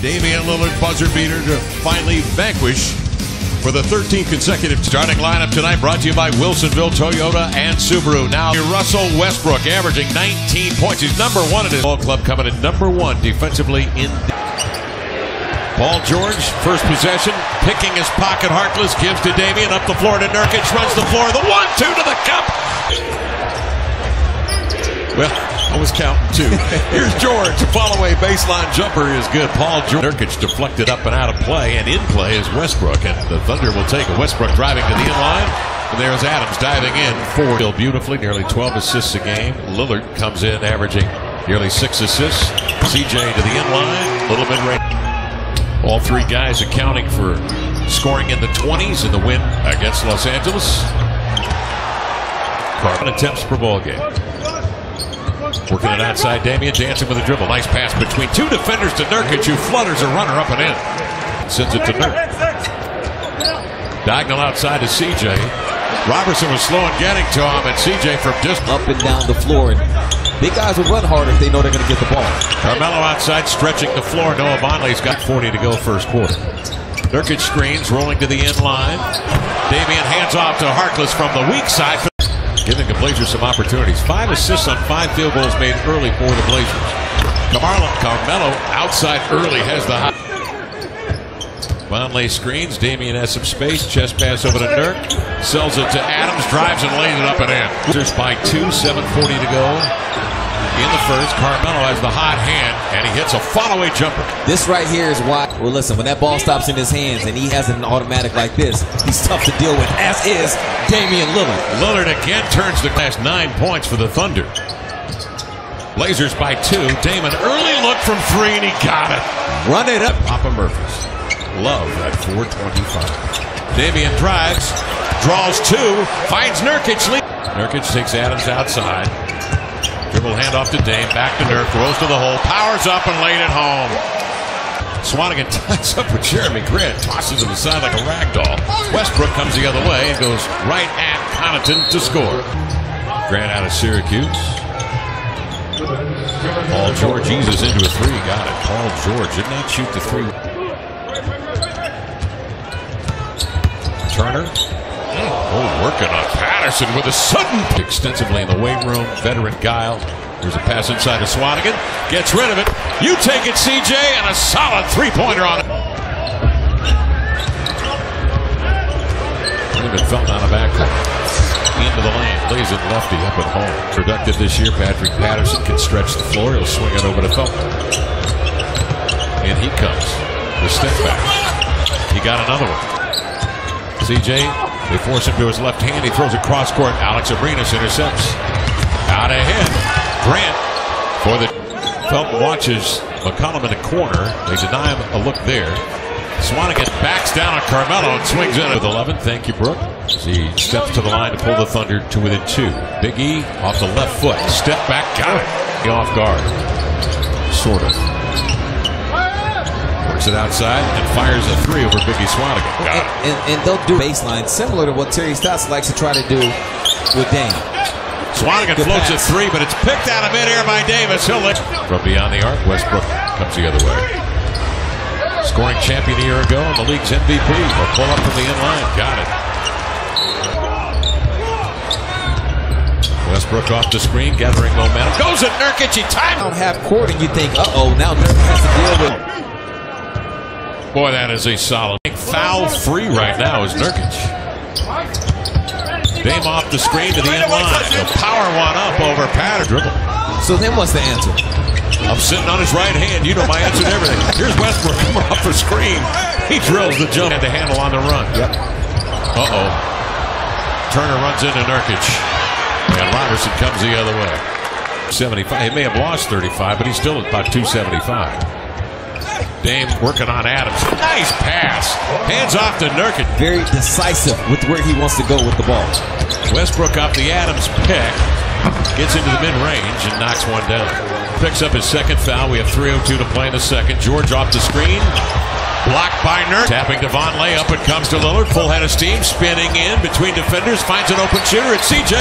Damian Lillard buzzer beater to finally vanquish for the 13th consecutive starting lineup tonight brought to you by Wilsonville Toyota and Subaru. Now Russell Westbrook averaging 19 points. He's number one in his ball club coming in number one defensively in Paul George, first possession, picking his pocket. Harkless gives to Damian up the floor to Nurkic, runs the floor, the one, two to the cup. Well, I was counting two. Here's George. A follow away baseline jumper is good. Paul George. Nurkic deflected up and out of play, and in play is Westbrook. And the Thunder will take a Westbrook driving to the in line. And there's Adams diving in for Bill beautifully, nearly 12 assists a game. Lillard comes in averaging nearly six assists. CJ to the in line, little mid range. All three guys accounting for scoring in the 20s in the win against Los Angeles. Carbon attempts per ball game. Working it outside, Damian dancing with a dribble. Nice pass between two defenders to Nurkic, who flutters a runner up and in. Sends it to Nurkic. Diagonal outside to CJ. Roberson was slow in getting to him, and CJ from distance. Up and down the floor. And big guys will run hard if they know they're going to get the ball. Carmelo outside, stretching the floor. Noah Vonleh's got 40 to go first quarter. Nurkic screens, rolling to the end line. Damian hands off to Harkless from the weak side giving the Blazers some opportunities. Five assists on five field goals made early for the Blazers. Carmelo, Carmelo outside early has the high. Vonleh screens. Damian has some space. Chest pass over to Dirk. Sells it to Adams. Drives and lays it up and in. Blazers by two. 7.40 to go in the first. Carmelo has the hot hand, and he hits a follow-away jumper. This right here is why, well, listen, when that ball stops in his hands and he has an automatic like this, he's tough to deal with, as is Damian Lillard. Lillard again turns the last nine points for the Thunder. Blazers by two. Damon early look from three, and he got it. Run it up. Papa Murphy's. Love at 425. Damian drives, draws two, finds Nurkic. Nurkic takes Adams outside. Dribble handoff to Dame, back to Nurk, throws to the hole, powers up and laid it home. Swanigan ties up with Jerami Grant, tosses him aside like a rag doll. Westbrook comes the other way and goes right at Connaughton to score. Grant out of Syracuse. Paul George eases into a three. Got it. Paul George did not shoot the three. Turner Oh, working on Patterson with a sudden extensively in the weight room. Veteran Guile. There's a pass inside to Swanigan. Gets rid of it. You take it, CJ, and a solid three-pointer on it. Even Felton on a backcourt. Into the lane. Lays it lefty up at home. Productive this year. Patrick Patterson can stretch the floor. He'll swing it over to Felton. And he comes. The step back. He got another one. CJ they force him to his left hand. He throws it cross court. Alex Abrines intercepts. Out ahead. Grant for the Felton watches McCollum in the corner. They deny him a look there. Swanigan backs down on Carmelo and swings in with 11. Thank you, Brooke. As he steps to the line to pull the Thunder to within two. Big E off the left foot. Step back, got it. Off guard. Sort of it outside and fires a three over Biggie Swanigan. And, and, and, they'll do baseline similar to what Terry Stotts likes to try to do with Dame. Swanigan Good floats pass. a three, but it's picked out of midair by Davis. He'll lick. From beyond the arc, Westbrook comes the other way. Scoring champion a year ago and the league's MVP. A pull up from the in line. Got it. Westbrook off the screen, gathering momentum. Goes at Nurkic. He timed. Half court, and you think, uh oh, now Nurkic has to deal with. Boy, that is a solid. Foul free right now is Nurkic. Dame off the screen to the end line. The power one up over Patter. Dribble. So then what's the answer? I'm sitting on his right hand. You know my answer to everything. Here's Westbrook coming off the screen. He drills the jump and the handle on the run. Yep. Uh-oh. Turner runs into Nurkic. And Roberson comes the other way. 75. He may have lost 35, but he's still at about 275. Dame working on Adams. Nice pass. Hands off to Nurkic. Very decisive with where he wants to go with the ball. Westbrook off the Adams pick. Gets into the mid-range and knocks one down. Picks up his second foul. We have 3.02 to play in the second. George off the screen. Blocked by Nurk. Tapping to Vonleh. Up it comes to Lillard. Full head of steam. Spinning in between defenders. Finds an open shooter. It's CJ.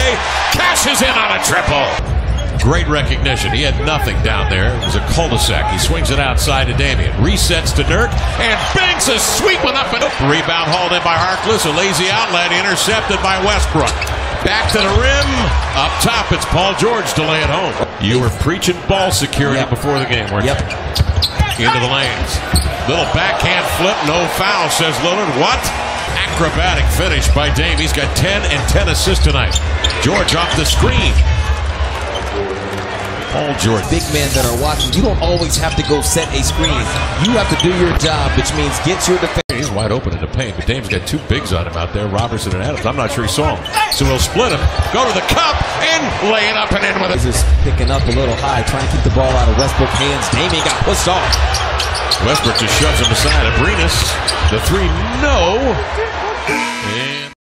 Cashes in on a triple. Great recognition. He had nothing down there. It was a cul-de-sac. He swings it outside to Damian. Resets to Nurk and banks a sweep with up and up. Rebound hauled in by Harkless. A lazy outlet intercepted by Westbrook. Back to the rim. Up top, it's Paul George to lay it home. You were preaching ball security Yep. before the game, weren't Yep. you? Into the lanes. Little backhand flip, no foul, says Lillard. What? Acrobatic finish by Dame. He's got 10 and 10 assists tonight. George off the screen. Paul George. Big men that are watching, you don't always have to go set a screen. You have to do your job, which means get your defense. He's wide open in the paint, but Dame's got two bigs on him out there, Roberson and Adams. I'm not sure he saw him. So he'll split him, go to the cup, and lay it up and in with it. Is picking up a little high, trying to keep the ball out of Westbrook's hands. Damian got pushed off. Westbrook just shoves him aside. Abrines, the three, no. And